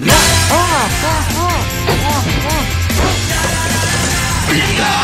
Yes!